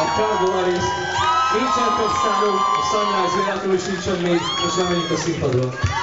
A Alice, nincsen több számunk, a Sunrise Véletlenül sincsen még, most nem menjünk.